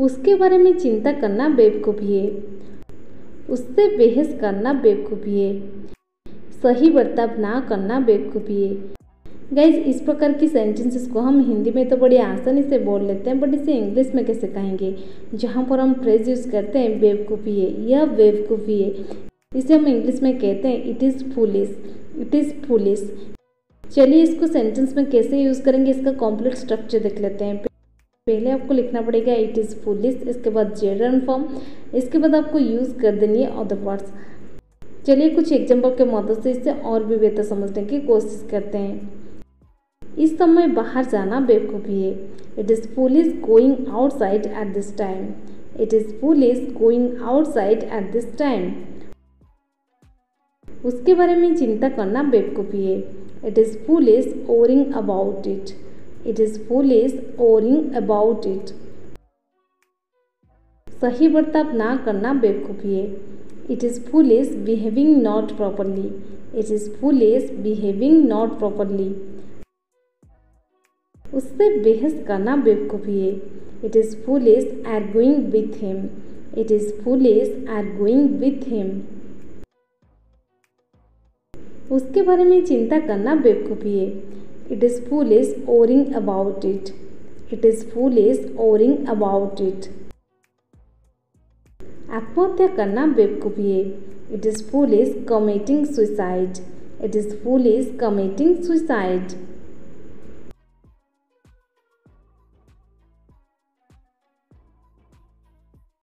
उसके बारे में चिंता करना बेवकूफ़ी है। उससे बहस करना बेवकूफ़ी है। सही बर्ताव ना करना बेवकूफ़ी है। गाइज़ इस प्रकार की सेंटेंसेस को हम हिंदी में तो बड़ी आसानी से बोल लेते हैं बट इसे इंग्लिश में कैसे कहेंगे? जहाँ पर हम फ्रेज यूज़ करते हैं, बेवकूफ़ी है, यह बेवकूफ़ी है। इसे हम इंग्लिश में कहते हैं it is foolish it is foolish चलिए इसको सेंटेंस में कैसे यूज़ करेंगे, इसका कॉम्प्लीट स्ट्रक्चर देख लेते हैं। पहले आपको लिखना पड़ेगा इट इज़ फुलिस इसके बाद जेडन फॉर्म इसके बाद आपको यूज़ कर देनी है अदर वर्ड्स चलिए कुछ एग्ज़ाम्पल के मदद से इसे और भी बेहतर समझने की कोशिश करते हैं। इस समय बाहर जाना बेवकूफ़ी है। It is foolish going outside at this time it is foolish going outside at this time उसके बारे में चिंता करना बेवकूफ़ी है। It is foolish worrying about it It is foolish worrying about it. सही बर्ताव ना करना बेवकूफ़ी है। It is foolish behaving not properly it is foolish behaving not properly उससे बहस करना बेवकूफ़ी है। It is foolish going with him it is foolish going with him उसके बारे में चिंता करना बेवकूफ़ी है। It is foolish worrying about it. It is foolish worrying about it. आत्महत्या करना बेवकूफ़ी है it is foolish committing suicide it is foolish committing suicide